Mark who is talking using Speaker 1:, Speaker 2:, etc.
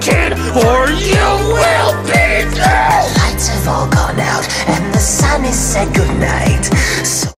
Speaker 1: kid, or you will be dead!
Speaker 2: Lights have all gone out and the sun has said goodnight.